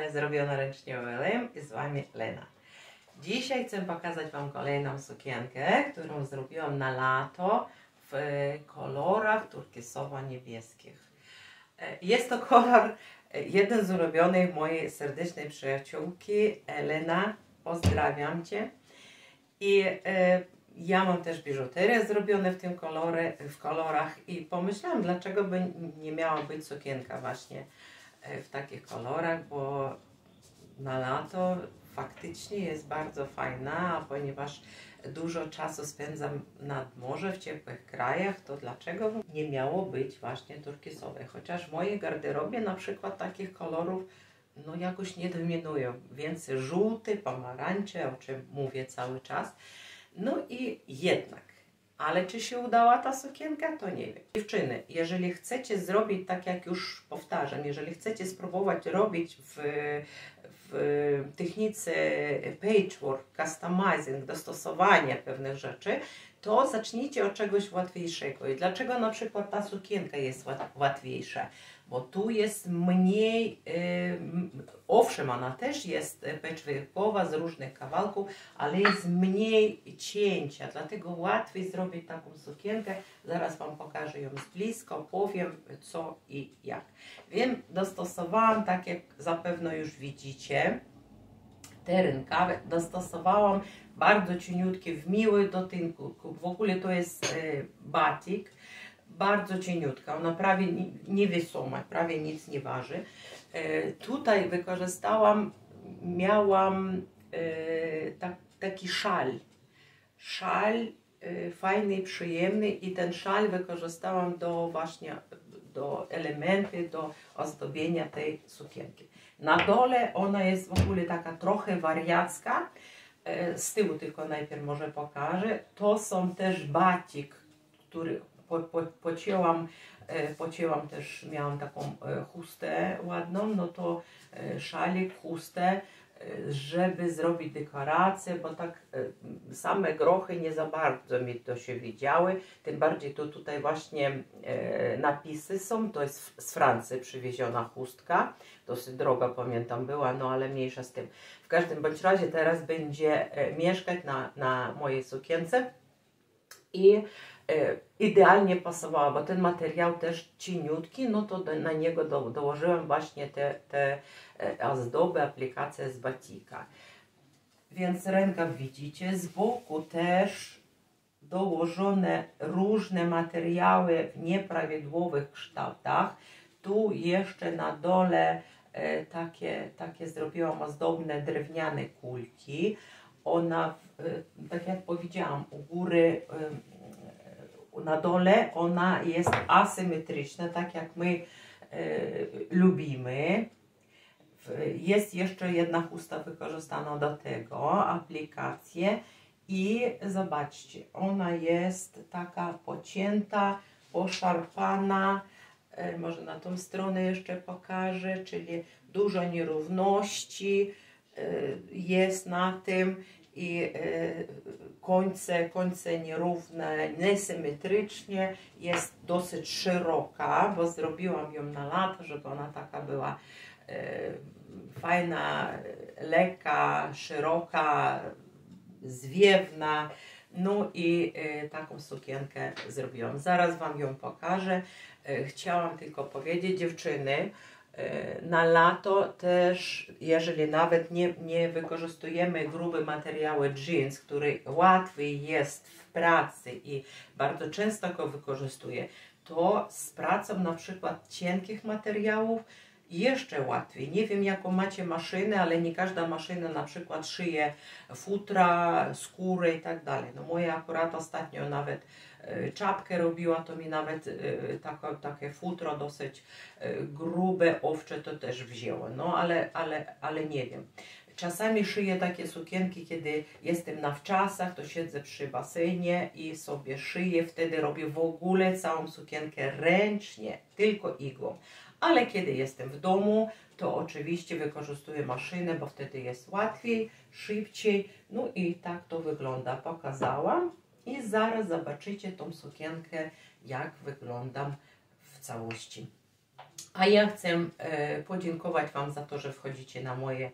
kanale Zrobione Ręcznie OLM i z Wami Lena. Dzisiaj chcę pokazać Wam kolejną sukienkę, którą zrobiłam na lato w kolorach turkisowo-niebieskich. E, Jest to kolor e, jeden z ulubionych mojej serdecznej przyjaciółki Elena. Pozdrawiam Cię. I e, ja mam też biżuterię zrobione w tym kolorze, w kolorach i pomyślałam, dlaczego by nie miała być sukienka właśnie e, w takich kolorach, bo na lato faktycznie jest bardzo fajna, ponieważ dużo czasu spędzam nad morze w ciepłych krajach, to dlaczego nie miało być właśnie turkisowe? Chociaż w mojej garderobie na przykład takich kolorów no jakoś nie dominują. Więcej żółty, pomarańcze, o czym mówię cały czas. No i jednak, ale czy się udała ta sukienka, to nie wiem. Dziewczyny, jeżeli chcecie zrobić tak, jak już powtarzam, jeżeli chcecie spróbować robić w, w technice patchwork, customizing, dostosowania pewnych rzeczy, to zacznijcie od czegoś łatwiejszego. I dlaczego na przykład ta sukienka jest łatwiejsza? Bo tu jest mniej, yy, owszem, ona też jest patchworkowa z różnych kawałków, ale jest mniej cięcia, dlatego łatwiej zrobić taką sukienkę. Zaraz Wam pokażę ją z blisko, powiem co i jak. Wiem, dostosowałam, tak jak zapewne już widzicie, te rękawy dostosowałam bardzo cieniutkie, w miły dotynku. W ogóle to jest e, batik, bardzo cieniutka, ona prawie niewiesoma, prawie nic nie waży. E, tutaj wykorzystałam, miałam e, tak, taki szal, szal fajny, przyjemny i ten szal wykorzystałam do właśnie do elementy, do ozdobienia tej sukienki. Na dole ona jest w ogóle taka trochę wariacka, z tyłu tylko najpierw może pokażę. To są też bacik, który po, po, pocięłam, pocięłam też, miałam taką chustę ładną, no to szalik, chustę, żeby zrobić dekorację, bo tak same grochy nie za bardzo mi to się widziały, tym bardziej to tutaj właśnie napisy są, to jest z Francji przywieziona chustka, dosyć droga pamiętam była, no ale mniejsza z tym. W każdym bądź razie teraz będzie mieszkać na, na mojej sukience i idealnie pasowała, bo ten materiał też cieniutki, no to do, na niego do, dołożyłam właśnie te, te ozdoby, aplikacje z batika. Więc rękaw widzicie, z boku też dołożone różne materiały w nieprawidłowych kształtach. Tu jeszcze na dole e, takie, takie zrobiłam ozdobne drewniane kulki. Ona, e, tak jak powiedziałam, u góry e, na dole ona jest asymetryczna, tak jak my e, lubimy. Jest jeszcze jedna chusta wykorzystana do tego, aplikację. I zobaczcie, ona jest taka pocięta, poszarpana, e, może na tą stronę jeszcze pokażę, czyli dużo nierówności e, jest na tym i e, końce, końce nierówne, niesymetrycznie, jest dosyć szeroka, bo zrobiłam ją na lato, żeby ona taka była e, fajna, lekka, szeroka, zwiewna. No i e, taką sukienkę zrobiłam. Zaraz Wam ją pokażę. Chciałam tylko powiedzieć, dziewczyny, na lato też, jeżeli nawet nie, nie wykorzystujemy grube materiały jeans, który łatwiej jest w pracy i bardzo często go wykorzystuję, to z pracą na przykład cienkich materiałów jeszcze łatwiej. Nie wiem jaką macie maszynę, ale nie każda maszyna na przykład szyje futra, skóry i tak dalej. No moja akurat ostatnio nawet czapkę robiła, to mi nawet taka, takie futro dosyć grube, owcze to też wzięło. No ale, ale, ale nie wiem. Czasami szyję takie sukienki, kiedy jestem na wczasach, to siedzę przy basenie i sobie szyję, wtedy robię w ogóle całą sukienkę ręcznie, tylko igłą. Ale kiedy jestem w domu, to oczywiście wykorzystuję maszynę, bo wtedy jest łatwiej, szybciej. No i tak to wygląda. Pokazałam i zaraz zobaczycie tą sukienkę, jak wyglądam w całości. A ja chcę e, podziękować Wam za to, że wchodzicie na, moje,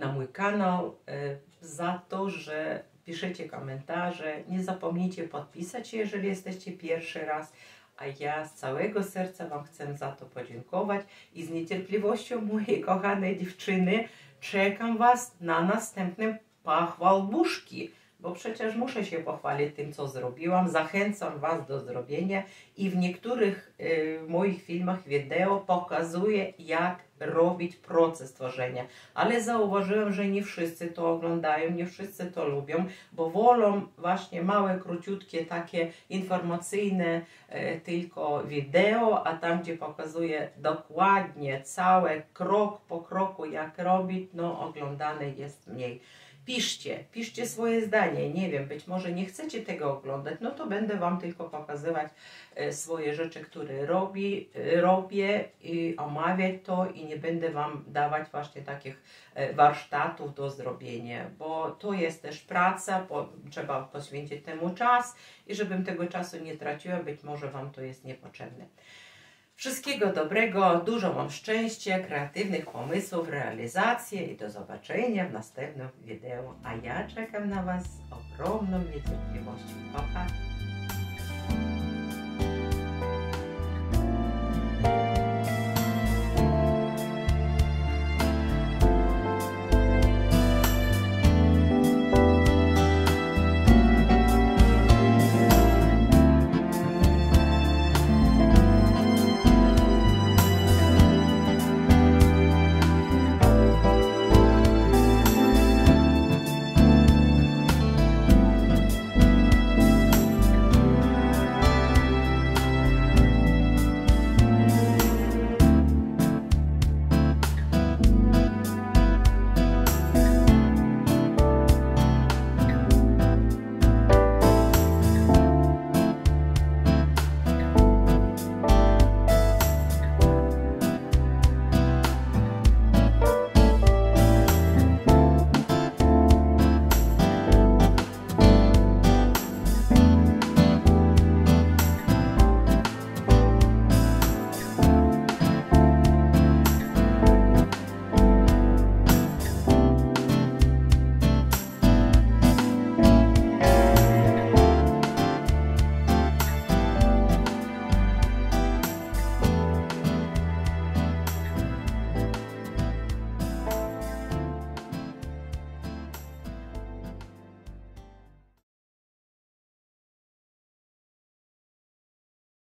na mój kanał, e, za to, że piszecie komentarze. Nie zapomnijcie podpisać się, jeżeli jesteście pierwszy raz. A ja z całego serca Wam chcę za to podziękować i z niecierpliwością mojej kochanej dziewczyny czekam Was na następnym pachwalbuszki bo przecież muszę się pochwalić tym, co zrobiłam. Zachęcam Was do zrobienia i w niektórych y, moich filmach wideo pokazuję, jak robić proces tworzenia. Ale zauważyłem, że nie wszyscy to oglądają, nie wszyscy to lubią, bo wolą właśnie małe, króciutkie, takie informacyjne y, tylko wideo, a tam, gdzie pokazuję dokładnie całe krok po kroku, jak robić, no oglądane jest mniej. Piszcie, piszcie swoje zdanie. Nie wiem, być może nie chcecie tego oglądać, no to będę Wam tylko pokazywać e, swoje rzeczy, które robi, e, robię, i omawiać to i nie będę Wam dawać właśnie takich e, warsztatów do zrobienia, bo to jest też praca, trzeba poświęcić temu czas i żebym tego czasu nie traciła, być może Wam to jest niepotrzebne. Wszystkiego dobrego, dużo Wam szczęścia, kreatywnych pomysłów, realizacji i do zobaczenia w następnym wideo. A ja czekam na Was z ogromną niecierpliwością. Pa, pa.